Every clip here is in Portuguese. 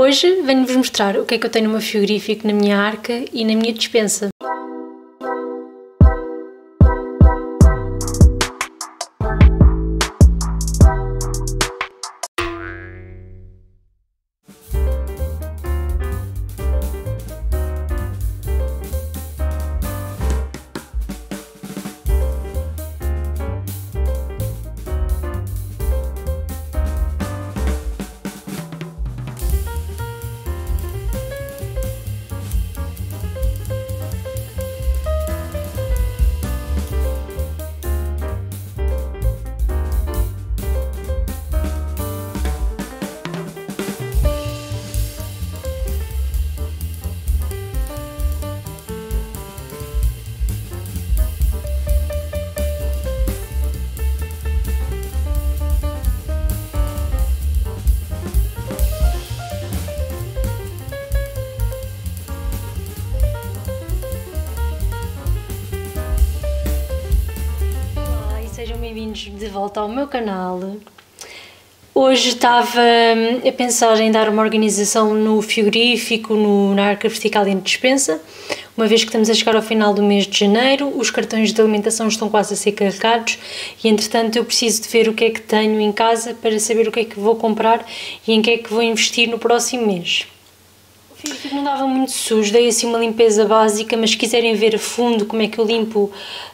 Hoje venho-vos mostrar o que é que eu tenho no meu frigorífico, na minha arca e na minha despensa. De volta ao meu canal. Hoje estava hum, a pensar em dar uma organização no frigorífico, no, na arca vertical e na despensa, uma vez que estamos a chegar ao final do mês de janeiro, os cartões de alimentação estão quase a ser carregados e entretanto eu preciso de ver o que é que tenho em casa para saber o que é que vou comprar e em que é que vou investir no próximo mês frigorífico não estava muito sujo, dei assim uma limpeza básica, mas se quiserem ver a fundo como é que eu limpo,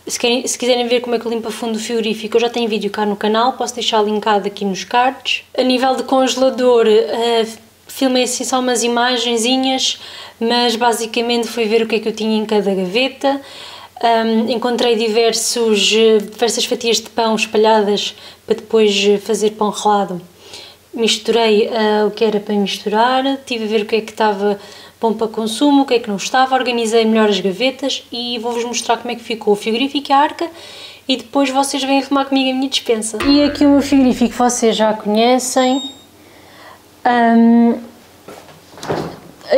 se, querem, se quiserem ver como é que eu limpo a fundo o frigorífico, eu já tenho vídeo cá no canal, posso deixar linkado aqui nos cards. A nível de congelador, uh, filmei assim só umas imagenzinhas, mas basicamente foi ver o que é que eu tinha em cada gaveta. Um, encontrei diversos, diversas fatias de pão espalhadas para depois fazer pão relado misturei uh, o que era para misturar, tive a ver o que é que estava bom para consumo, o que é que não estava, organizei melhor as gavetas e vou-vos mostrar como é que ficou o frigorífico e a arca e depois vocês vêm arrumar comigo a minha dispensa. E aqui o meu frigorífico vocês já conhecem. Um,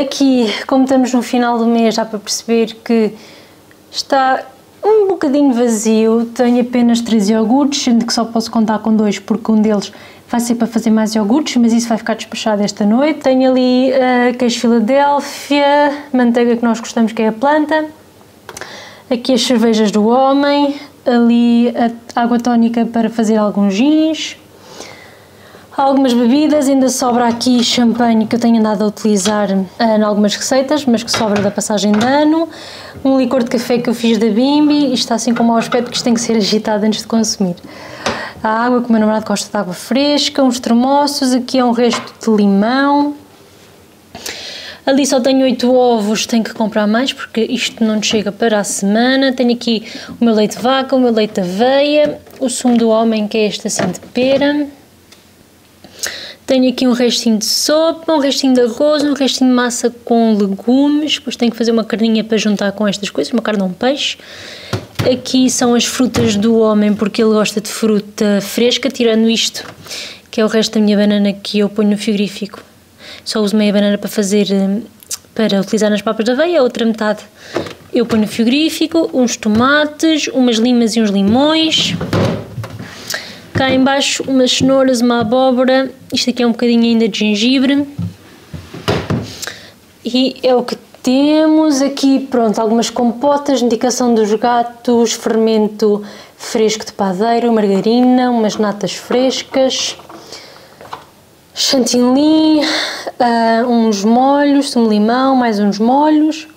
aqui, como estamos no final do mês, dá para perceber que está um bocadinho vazio, tenho apenas três iogurtes, sendo que só posso contar com dois porque um deles vai ser para fazer mais iogurtes, mas isso vai ficar despachado esta noite. Tenho ali uh, queijo Filadélfia, manteiga que nós gostamos que é a planta, aqui as cervejas do homem, ali a água tónica para fazer alguns gins, algumas bebidas, ainda sobra aqui champanhe que eu tenho andado a utilizar uh, em algumas receitas, mas que sobra da passagem de ano, um licor de café que eu fiz da Bimbi, e está assim com mau aspecto que isto tem que ser agitado antes de consumir a água, que o meu namorado gosta de água fresca, uns termossos, aqui é um resto de limão. Ali só tenho 8 ovos, tenho que comprar mais porque isto não chega para a semana. Tenho aqui o meu leite de vaca, o meu leite de aveia, o sumo do homem que é este assim de pera. Tenho aqui um restinho de sopa, um restinho de arroz, um restinho de massa com legumes. Depois tenho que fazer uma carninha para juntar com estas coisas, uma carne ou um peixe. Aqui são as frutas do homem, porque ele gosta de fruta fresca, tirando isto, que é o resto da minha banana que eu ponho no frigorífico. Só uso meia banana para fazer, eh, para utilizar nas papas de aveia, a outra metade eu ponho no frigorífico, uns tomates, umas limas e uns limões. Cá embaixo umas cenouras, uma abóbora, isto aqui é um bocadinho ainda de gengibre. E é o que temos aqui, pronto, algumas compotas, indicação dos gatos, fermento fresco de padeiro, margarina, umas natas frescas, chantilly, uh, uns molhos, um limão, mais uns molhos.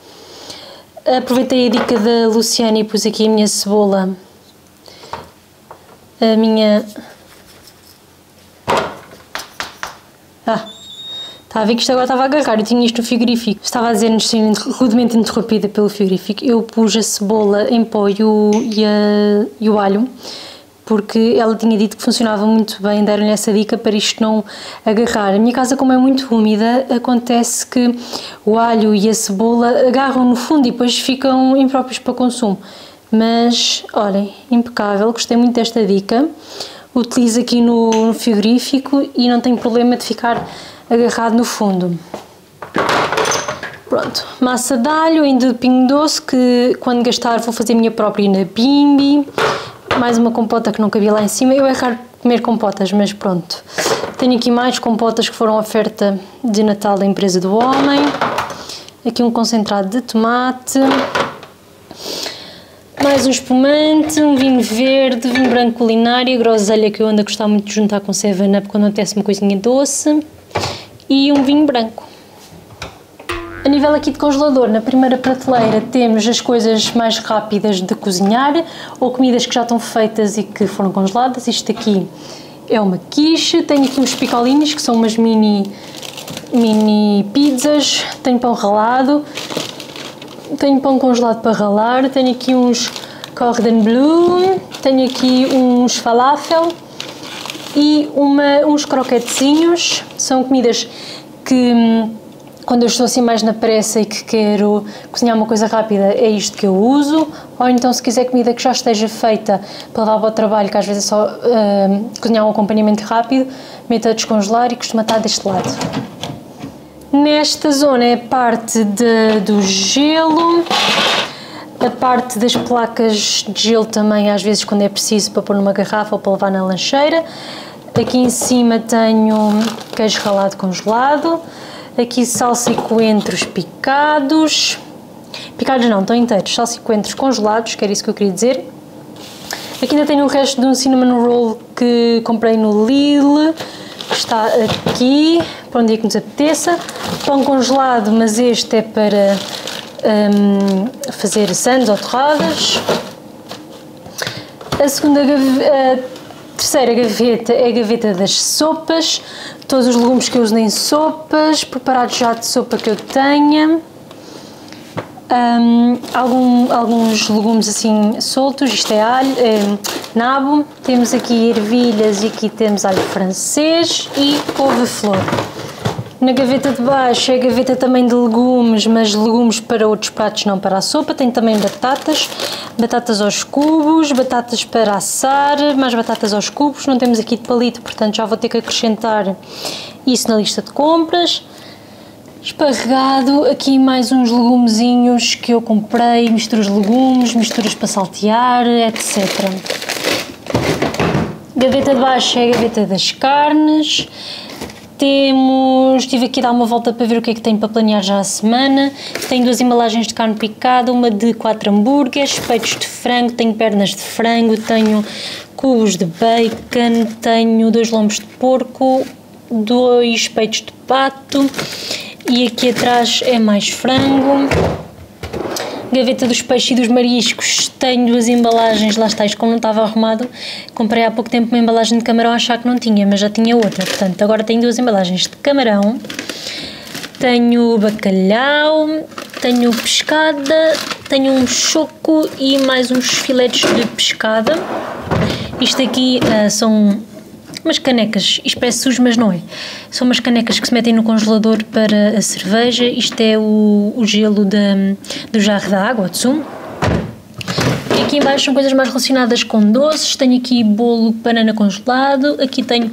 Aproveitei a dica da Luciana e pus aqui a minha cebola, a minha... Está a ver que isto agora estava a agarrar, eu tinha isto no frigorífico. Estava a dizer-nos ser rudemente interrompida pelo frigorífico. Eu pus a cebola em pó e o, e, a, e o alho, porque ela tinha dito que funcionava muito bem, deram-lhe essa dica para isto não agarrar. A minha casa, como é muito úmida, acontece que o alho e a cebola agarram no fundo e depois ficam impróprios para consumo. Mas, olhem, impecável, gostei muito desta dica. Utilizo aqui no, frigorífico e não tem problema de ficar agarrado no fundo. Pronto, massa de alho, ainda de pinho doce, que quando gastar vou fazer minha própria na bimbi. mais uma compota que não cabia lá em cima. Eu é raro comer compotas, mas pronto. Tenho aqui mais compotas que foram oferta de Natal da empresa do homem. Aqui um concentrado de tomate. Mais um espumante, um vinho verde, vinho branco culinário, groselha que eu ando a gostar muito de juntar com 7-Up quando acontece uma coisinha doce. E um vinho branco. A nível aqui de congelador, na primeira prateleira temos as coisas mais rápidas de cozinhar ou comidas que já estão feitas e que foram congeladas. Isto aqui é uma quiche, tenho aqui uns picolinhos que são umas mini, mini pizzas, tenho pão ralado, tenho pão congelado para ralar, tenho aqui uns cordon bleu, tenho aqui uns falafel e uma, uns croquetezinhos, são comidas que hum, quando eu estou assim mais na pressa e que quero cozinhar uma coisa rápida, é isto que eu uso. Ou então, se quiser comida que já esteja feita para levar para o trabalho, que às vezes é só uh, cozinhar um acompanhamento rápido, meto a descongelar e costuma estar deste lado. Nesta zona é parte de, do gelo, a parte das placas de gelo também, às vezes, quando é preciso para pôr numa garrafa ou para levar na lancheira. Aqui em cima tenho queijo ralado congelado Aqui salsa e coentros picados. Picados não, estão inteiros. Salsa e coentros congelados, que era isso que eu queria dizer. Aqui ainda tenho o resto de um cinnamon roll que comprei no Lidl. Está aqui, para um dia que nos apeteça. Pão congelado, mas este é para um, fazer sandes ou torradas. A segunda a terceira gaveta é a gaveta das sopas todos os legumes que eu uso em sopas, preparados já de sopa que eu tenha. Um, algum, alguns legumes assim soltos, isto é alho, é, nabo, temos aqui ervilhas e aqui temos alho francês e couve-flor. Na gaveta de baixo é a gaveta também de legumes, mas legumes para outros pratos, não para a sopa. Tem também batatas, batatas aos cubos, batatas para assar, mais batatas aos cubos. Não temos aqui de palito, portanto já vou ter que acrescentar isso na lista de compras. Esparregado, aqui mais uns legumezinhos que eu comprei, misturas de legumes, misturas para saltear, etc. Gaveta de baixo é a gaveta das carnes. Temos, estive aqui a dar uma volta para ver o que é que tenho para planear já a semana. Tenho duas embalagens de carne picada, uma de quatro hambúrgueres, peitos de frango, tenho pernas de frango, tenho cubos de bacon, tenho dois lombos de porco, dois peitos de pato e aqui atrás é mais frango. Gaveta dos peixes e dos mariscos, tenho duas embalagens, lá está, isto como não estava arrumado, comprei há pouco tempo uma embalagem de camarão, achar que não tinha, mas já tinha outra, portanto agora tenho duas embalagens de camarão, tenho bacalhau, tenho pescada, tenho um choco e mais uns filetes de pescada. Isto aqui uh, são umas canecas, isto sujo, mas não é. São umas canecas que se metem no congelador para a cerveja. Isto é o, o gelo da, do jarro da água, de sumo. E aqui embaixo são coisas mais relacionadas com doces. Tenho aqui bolo de banana congelado. Aqui tenho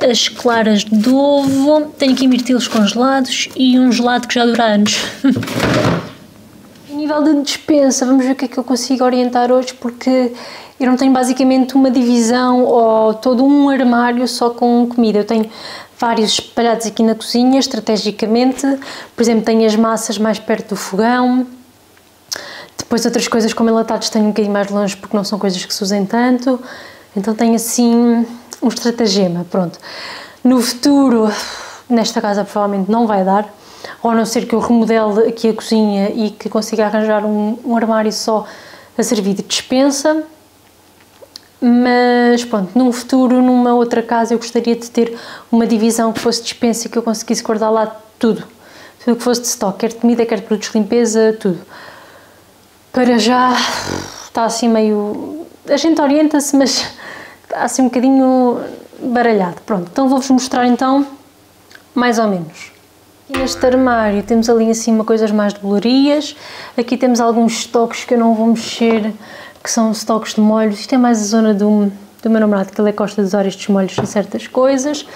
as claras de ovo. Tenho aqui mirtilos congelados e um gelado que já dura anos. nível de dispensa, vamos ver o que é que eu consigo orientar hoje, porque eu não tenho basicamente uma divisão ou todo um armário só com comida. Eu tenho vários espalhados aqui na cozinha, estrategicamente. Por exemplo, tenho as massas mais perto do fogão. Depois outras coisas como enlatados tenho um bocadinho mais longe porque não são coisas que se usem tanto. Então tenho assim um estratagema, pronto. No futuro, nesta casa provavelmente não vai dar, ou a não ser que eu remodele aqui a cozinha e que consiga arranjar um, um armário só a servir de dispensa mas pronto, num futuro, numa outra casa, eu gostaria de ter uma divisão que fosse dispensa e que eu conseguisse guardar lá tudo. Tudo que fosse de stock, quer comida, quer produtos de limpeza, tudo. Para já está assim meio. A gente orienta-se, mas está assim um bocadinho baralhado. Pronto, então vou-vos mostrar então mais ou menos. Aqui neste armário temos ali em cima coisas mais de bolerias. Aqui temos alguns estoques que eu não vou mexer que são estoques de molhos. Isto é mais a zona do, do meu namorado, que ele é gosta de usar estes molhos em certas coisas.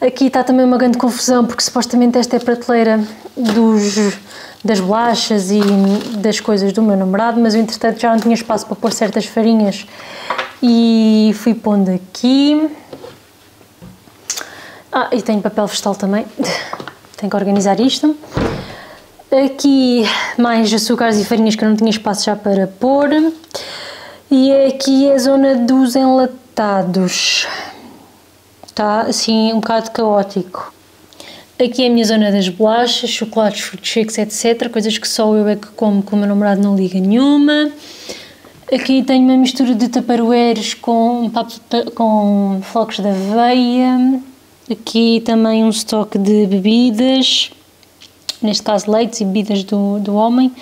Aqui está também uma grande confusão, porque supostamente esta é a prateleira dos, das bolachas e das coisas do meu namorado, mas eu entretanto já não tinha espaço para pôr certas farinhas e fui pondo aqui. Ah, e tenho papel vegetal também, tenho que organizar isto. Aqui mais açúcares e farinhas que eu não tinha espaço já para pôr. E aqui é a zona dos enlatados. Está assim um bocado caótico. Aqui é a minha zona das bolachas, chocolates, frutos secos, etc. Coisas que só eu é que como, com o meu namorado não liga nenhuma. Aqui tenho uma mistura de taparoeiros com, com flocos de aveia. Aqui também um estoque de bebidas, neste caso leites e bebidas do, do homem.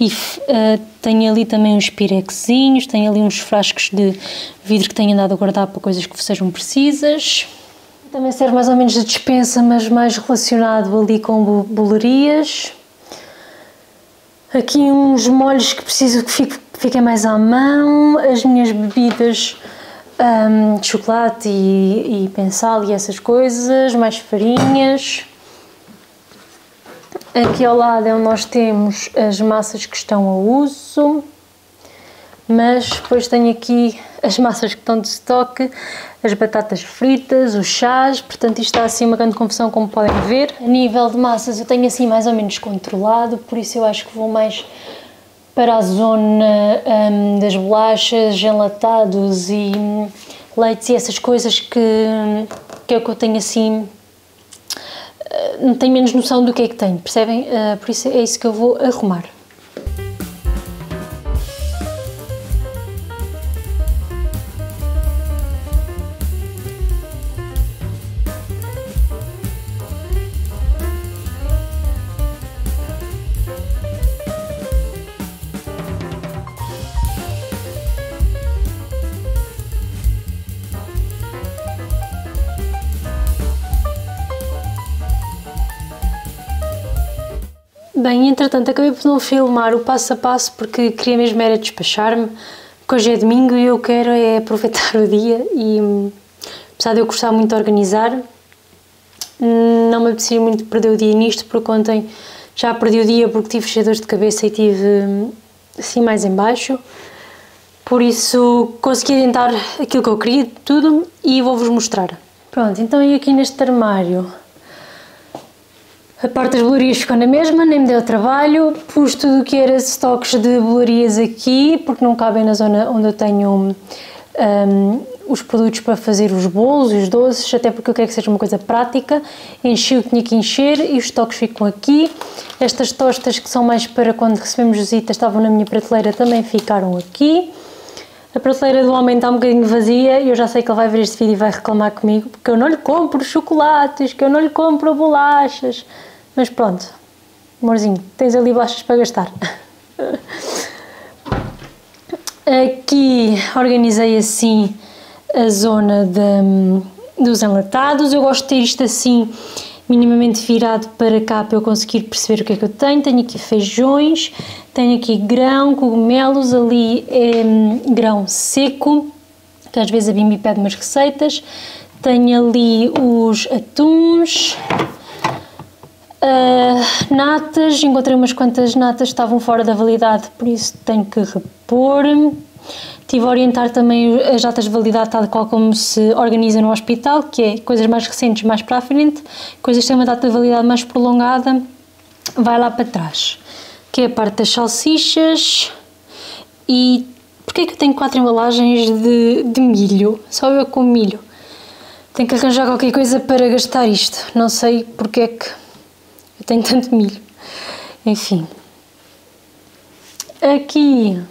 E uh, tenho ali também uns pirexinhos, tenho ali uns frascos de vidro que tenho andado a guardar para coisas que sejam precisas. Também serve mais ou menos de dispensa, mas mais relacionado ali com bolerias. Aqui uns molhos que preciso que fiquem mais à mão, as minhas bebidas um, de chocolate e, e pensal e essas coisas, mais farinhas. Aqui ao lado é onde nós temos as massas que estão a uso, mas depois tenho aqui as massas que estão de estoque, as batatas fritas, os chás, portanto isto está assim uma grande confusão como podem ver. A nível de massas eu tenho assim mais ou menos controlado, por isso eu acho que vou mais para a zona um, das bolachas, enlatados e um, leites e essas coisas que, que é o que eu tenho assim não tenho menos noção do que é que tenho, percebem? Uh, por isso é isso que eu vou arrumar. Bem, entretanto, acabei por não filmar o passo a passo porque queria mesmo era despachar-me, porque hoje é domingo e eu quero é aproveitar o dia e, apesar de eu gostar muito de organizar, não me apetecia muito perder o dia nisto, porque ontem já perdi o dia porque tive cheios de cabeça e tive assim mais em baixo. Por isso consegui tentar aquilo que eu queria, tudo, e vou-vos mostrar. Pronto, então e aqui neste armário a parte das bolarias ficou na mesma, nem me deu trabalho. Pus tudo o que era estoques de bolarias aqui, porque não cabem na zona onde eu tenho um, os produtos para fazer os bolos e os doces, até porque eu quero que seja uma coisa prática. Enchi o que tinha que encher e os estoques ficam aqui. Estas tostas que são mais para quando recebemos visitas estavam na minha prateleira também ficaram aqui. A prateleira do homem está um bocadinho vazia e eu já sei que ele vai ver este vídeo e vai reclamar comigo porque eu não lhe compro chocolates, que eu não lhe compro bolachas. Mas pronto, amorzinho, tens ali bolachas para gastar. Aqui organizei assim a zona de, dos enlatados. Eu gosto de ter isto assim minimamente virado para cá para eu conseguir perceber o que é que eu tenho. Tenho aqui feijões, tenho aqui grão, cogumelos, ali é grão seco, que às vezes a Bimbi pede umas receitas. Tenho ali os atuns, uh, natas, encontrei umas quantas natas que estavam fora da validade, por isso tenho que repor. Estive a orientar também as datas de validade tal qual como se organiza no hospital, que é coisas mais recentes mais para a frente, coisas que têm uma data de validade mais prolongada, vai lá para trás. Que é a parte das salsichas e porquê é que eu tenho quatro embalagens de, de milho? Só eu com milho. Tenho que arranjar qualquer coisa para gastar isto. Não sei porque é que eu tenho tanto milho. Enfim. Aqui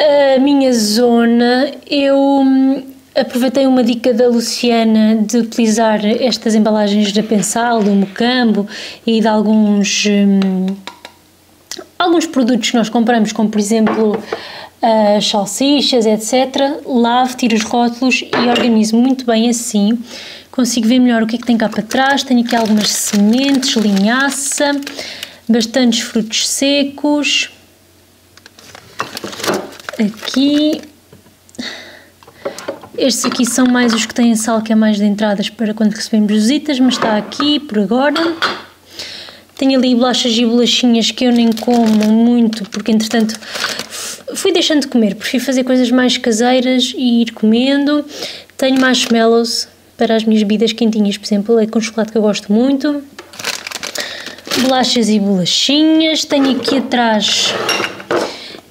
a minha zona, eu hum, aproveitei uma dica da Luciana de utilizar estas embalagens da Pensal, do Mocambo e de alguns, hum, alguns produtos que nós compramos, como por exemplo as salsichas, etc. Lavo, tiro os rótulos e organizo muito bem assim. Consigo ver melhor o que é que tem cá para trás. Tenho aqui algumas sementes, linhaça, bastantes frutos secos aqui. Estes aqui são mais os que têm sal, que é mais de entradas para quando recebemos visitas, mas está aqui por agora. Tenho ali bolachas e bolachinhas que eu nem como muito, porque entretanto fui deixando de comer, prefiro fazer coisas mais caseiras e ir comendo. Tenho marshmallows para as minhas bebidas quentinhas, por exemplo, leite com chocolate que eu gosto muito. Bolachas e bolachinhas. Tenho aqui atrás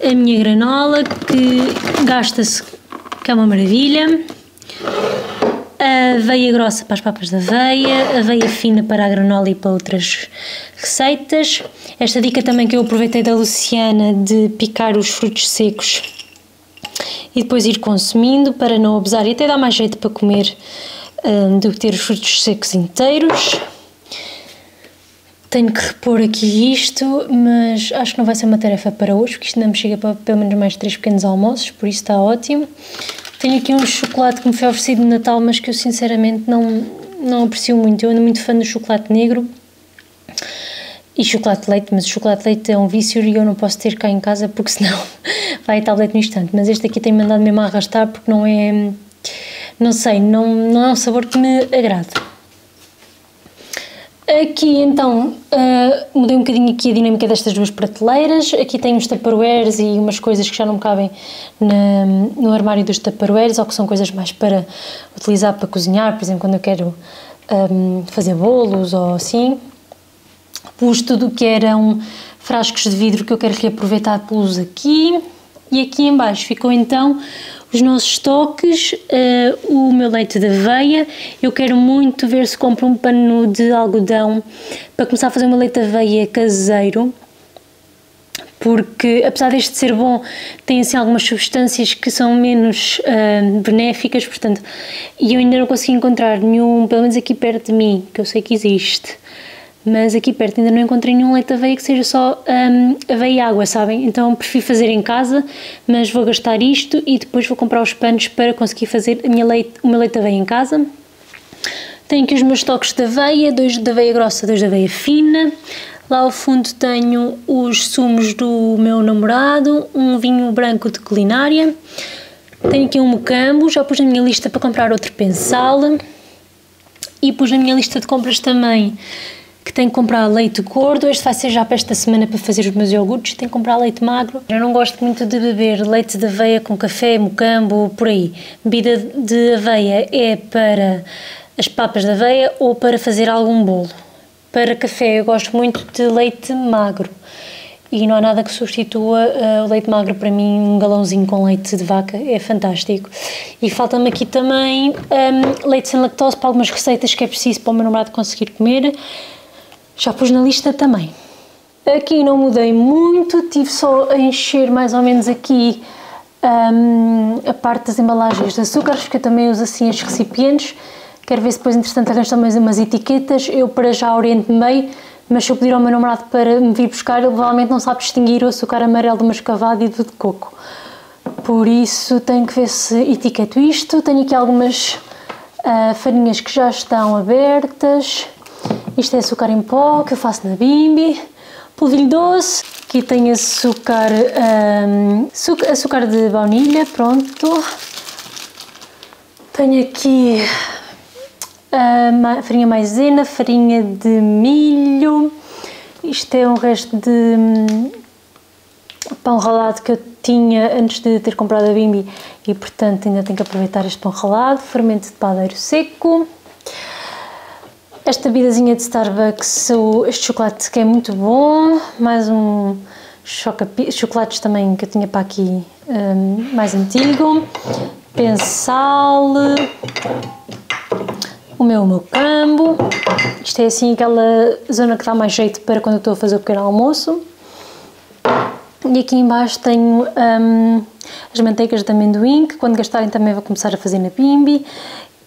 a minha granola que gasta-se, que é uma maravilha. Aveia grossa para as papas de aveia, aveia fina para a granola e para outras receitas. Esta dica também que eu aproveitei da Luciana de picar os frutos secos e depois ir consumindo para não abusar e até dá mais jeito para comer um, do que ter os frutos secos inteiros. Tenho que repor aqui isto, mas acho que não vai ser uma tarefa para hoje, porque isto ainda me chega para pelo menos mais três pequenos almoços, por isso está ótimo. Tenho aqui um chocolate que me foi oferecido no Natal, mas que eu sinceramente não, não aprecio muito. Eu ando muito fã do chocolate negro e chocolate de leite, mas o chocolate de leite é um vício e eu não posso ter cá em casa porque senão vai estar leite no instante. Mas este aqui tem mandado mesmo a arrastar porque não é. Não sei, não, não é um sabor que me agrada. Aqui então uh, mudei um bocadinho aqui a dinâmica destas duas prateleiras. Aqui tenho os tupperwares e umas coisas que já não me cabem na, no armário dos tupperwares ou que são coisas mais para utilizar para cozinhar, por exemplo, quando eu quero um, fazer bolos ou assim. Pus tudo o que eram frascos de vidro que eu quero reaproveitar, pus aqui. E aqui embaixo ficou então os nossos estoques, uh, leite de aveia. Eu quero muito ver se compro um pano de algodão para começar a fazer um leite de aveia caseiro. Porque, apesar deste ser bom, tem assim algumas substâncias que são menos uh, benéficas, portanto, e eu ainda não consegui encontrar nenhum, pelo menos aqui perto de mim, que eu sei que existe, mas aqui perto ainda não encontrei nenhum leite de aveia que seja só um, aveia e água, sabem? Então prefiro fazer em casa, mas vou gastar isto e depois vou comprar os panos para conseguir fazer a minha leite, o meu leite de aveia em casa. Tenho aqui os meus toques de aveia, dois de aveia grossa, dois de aveia fina. Lá ao fundo tenho os sumos do meu namorado, um vinho branco de culinária. Tenho aqui um mocambo, já pus na minha lista para comprar outro pensal. E pus na minha lista de compras também que tenho que comprar leite gordo. Este vai ser já para esta semana para fazer os meus iogurtes. Tenho que comprar leite magro. Eu não gosto muito de beber leite de aveia com café, mocambo, por aí. Bebida de aveia é para as papas de aveia ou para fazer algum bolo. Para café eu gosto muito de leite magro e não há nada que substitua uh, o leite magro para mim, um galãozinho com leite de vaca é fantástico. E falta-me aqui também um, leite sem lactose para algumas receitas que é preciso para o meu namorado conseguir comer. Já pus na lista também. Aqui não mudei muito, tive só a encher mais ou menos aqui um, a parte das embalagens de açúcares, porque eu também uso assim os recipientes. Quero ver se depois, entretanto, arranjo também umas etiquetas. Eu para já oriento bem, mas se eu pedir ao meu namorado para me vir buscar, ele provavelmente não sabe distinguir o açúcar amarelo do mascavado e do de coco. Por isso tenho que ver se etiqueto isto. Tenho aqui algumas uh, farinhas que já estão abertas. Isto é açúcar em pó que eu faço na bimbi. Polvilho doce. Aqui tem açúcar, um, açúcar de baunilha, pronto. Tenho aqui a farinha maisena, farinha de milho. Isto é um resto de hum, pão ralado que eu tinha antes de ter comprado a bimbi e portanto ainda tenho que aproveitar este pão ralado. Fermento de padeiro seco. Esta bebidazinha de Starbucks, este chocolate que é muito bom, mais um chocolates também que eu tinha para aqui um, mais antigo, pensal, o meu mocambo, isto é assim aquela zona que dá mais jeito para quando eu estou a fazer o pequeno almoço. E aqui embaixo tenho um, as manteigas de amendoim, que quando gastarem também vou começar a fazer na bimbi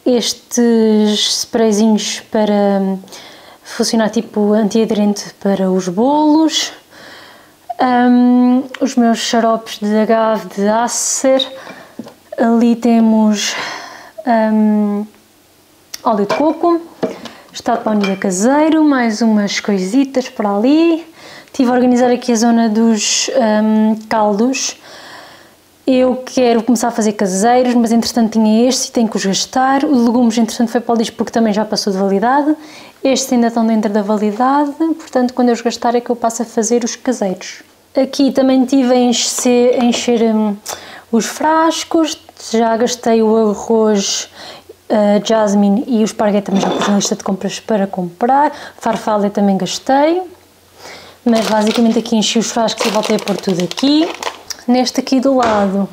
estes sprayzinhos para funcionar tipo antiaderente para os bolos, um, os meus xaropes de agave de Acer, ali temos um, óleo de coco, estado de baunilha caseiro, mais umas coisitas para ali. Estive a organizar aqui a zona dos um, caldos eu quero começar a fazer caseiros, mas entretanto tinha estes e tenho que os gastar. O legumes, entretanto, foi para o lixo porque também já passou de validade. Estes ainda estão dentro da validade, portanto, quando eu os gastar é que eu passo a fazer os caseiros. Aqui também tive a encher, a encher um, os frascos, já gastei o arroz uh, jasmine e o esparguete também já pus na lista de compras para comprar, farfalle também gastei, mas basicamente aqui enchi os frascos e voltei a pôr tudo aqui. Neste aqui do lado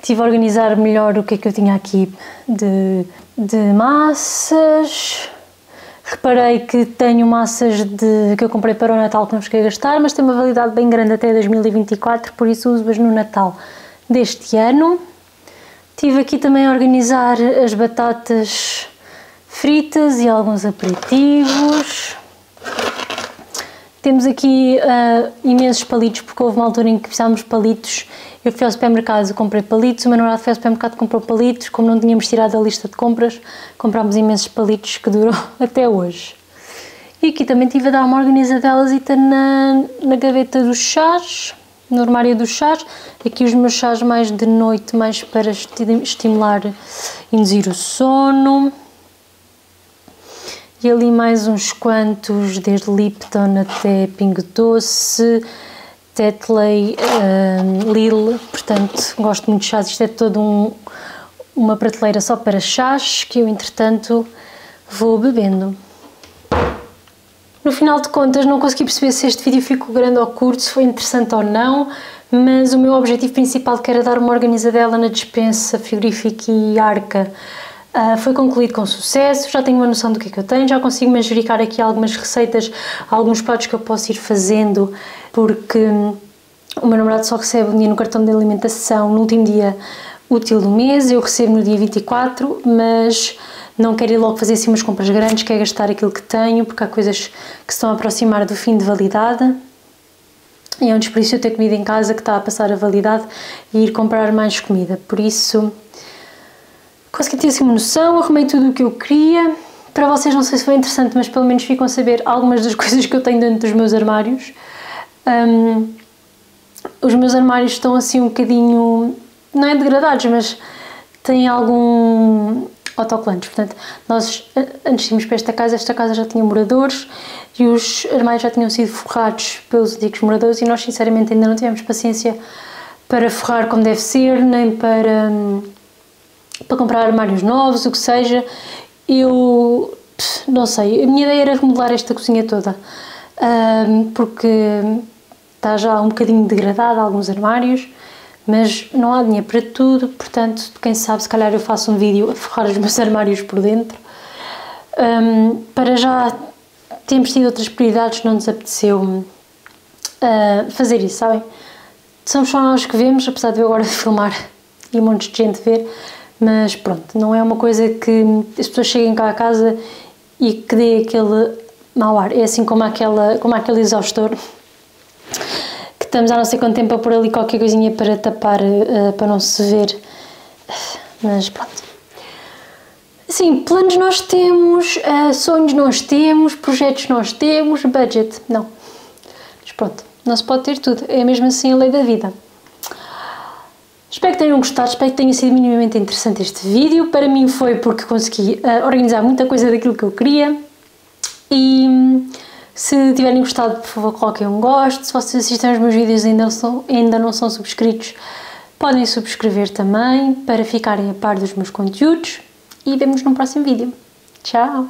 estive a organizar melhor o que é que eu tinha aqui de, de massas, Reparei que tenho massas de, que eu comprei para o Natal que não cheguei a gastar, mas tem uma validade bem grande até 2024, por isso uso-as no Natal deste ano. Estive aqui também a organizar as batatas fritas e alguns aperitivos. Temos aqui uh, imensos palitos, porque houve uma altura em que precisávamos palitos. Eu fui ao supermercado e comprei palitos, o meu namorado foi ao supermercado e comprou palitos. Como não tínhamos tirado a lista de compras, comprámos imensos palitos que duram até hoje. E aqui também estive a dar uma organizadelas na, na gaveta dos chás no armário dos chás. Aqui os meus chás mais de noite, mais para estimular, induzir o sono. E ali mais uns quantos, desde Lipton até Pingo Doce, Tetley, uh, Lille, portanto gosto muito de chás. Isto é todo um, uma prateleira só para chás que eu entretanto vou bebendo. No final de contas, não consegui perceber se este vídeo ficou grande ou curto, se foi interessante ou não, mas o meu objetivo principal, que era dar uma organizadela na dispensa, frigorífico e arca, uh, foi concluído com sucesso. Já tenho uma noção do que é que eu tenho, já consigo majoricar aqui algumas receitas, alguns pratos que eu posso ir fazendo, porque o meu namorado só recebe o dinheiro no cartão de alimentação no último dia útil do mês, eu recebo no dia 24, mas não quero ir logo fazer assim umas compras grandes, quero gastar aquilo que tenho, porque há coisas que se estão a aproximar do fim de validade. E é um desperdício ter comida em casa que está a passar a validade e ir comprar mais comida. Por isso, consegui ter assim uma noção, arrumei tudo o que eu queria. Para vocês não sei se foi interessante, mas pelo menos ficam a saber algumas das coisas que eu tenho dentro dos meus armários. Um, os meus armários estão assim um bocadinho, não é degradados, mas têm algum autocolantes. Portanto, nós antes irmos para esta casa, esta casa já tinha moradores e os armários já tinham sido forrados pelos antigos moradores e nós sinceramente ainda não tivemos paciência para forrar como deve ser, nem para, para comprar armários novos, o que seja. Eu não sei, a minha ideia era remodelar esta cozinha toda, porque está já um bocadinho degradada alguns armários mas não há dinheiro para tudo, portanto, quem sabe, se calhar eu faço um vídeo a forrar os meus armários por dentro. Para já temos tido outras prioridades, não nos apeteceu uh, fazer isso, sabem? Somos só nós que vemos, apesar de eu agora filmar e um monte de gente ver, mas pronto, não é uma coisa que as pessoas cheguem cá a casa e que dê aquele mau ar, é assim como, aquela, como aquele exaustor Estamos há não sei quanto tempo a pôr ali qualquer coisinha para tapar, uh, para não se ver. Mas pronto. Sim, planos nós temos, uh, sonhos nós temos, projetos nós temos, budget, não. Mas pronto, não se pode ter tudo. É mesmo assim a lei da vida. Espero que tenham gostado, espero que tenha sido minimamente interessante este vídeo. Para mim foi porque consegui uh, organizar muita coisa daquilo que eu queria. E se tiverem gostado, por favor, coloquem um gosto. Se vocês assistem aos meus vídeos e ainda, ainda não são subscritos, podem subscrever também para ficarem a par dos meus conteúdos. E vemos no próximo vídeo. Tchau!